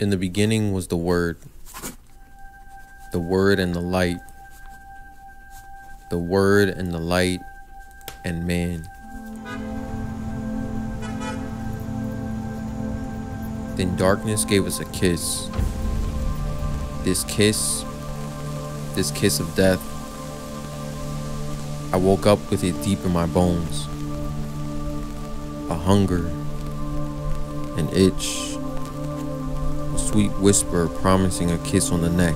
In the beginning was the Word, the Word and the light, the Word and the light and man. Then darkness gave us a kiss. This kiss, this kiss of death. I woke up with it deep in my bones. A hunger, an itch, sweet whisper promising a kiss on the neck.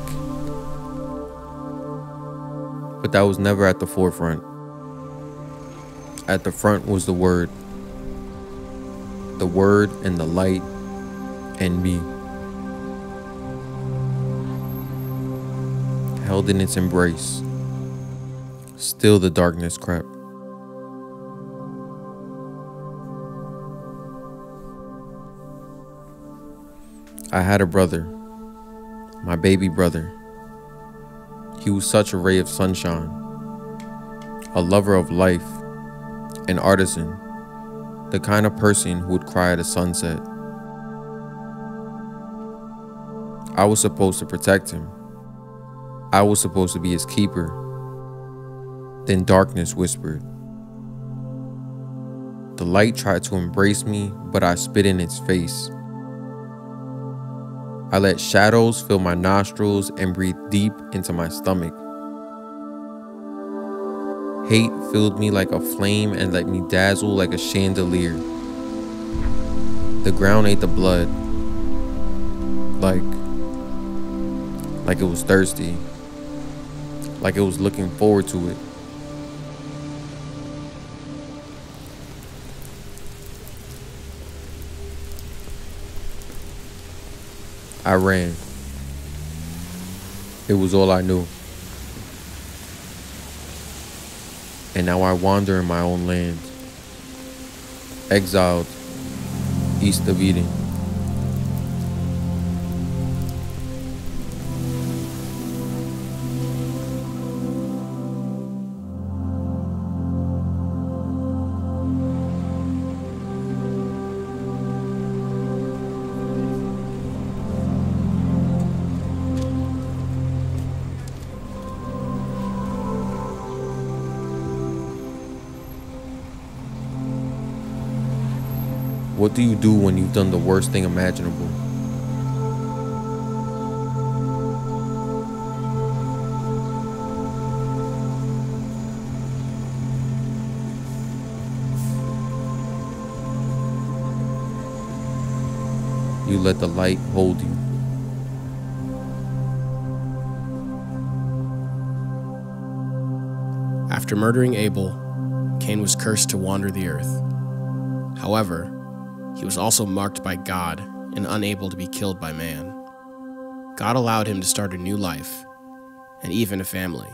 But that was never at the forefront. At the front was the Word, the Word and the light and me. Held in its embrace, still the darkness crept. I had a brother, my baby brother. He was such a ray of sunshine, a lover of life, an artisan, the kind of person who would cry at a sunset. I was supposed to protect him. I was supposed to be his keeper. Then darkness whispered. The light tried to embrace me, but I spit in its face. I let shadows fill my nostrils and breathe deep into my stomach. Hate filled me like a flame and let me dazzle like a chandelier. The ground ate the blood. Like, like it was thirsty. Like it was looking forward to it. I ran. It was all I knew. And now I wander in my own land, exiled east of Eden. What do you do when you've done the worst thing imaginable? You let the light hold you. After murdering Abel, Cain was cursed to wander the earth. However, he was also marked by God and unable to be killed by man. God allowed him to start a new life and even a family.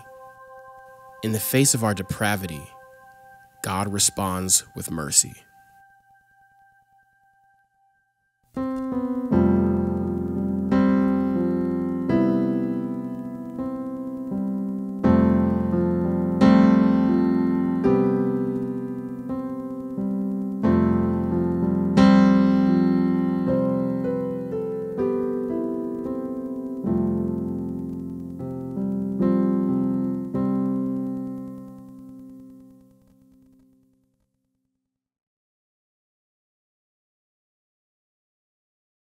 In the face of our depravity, God responds with mercy.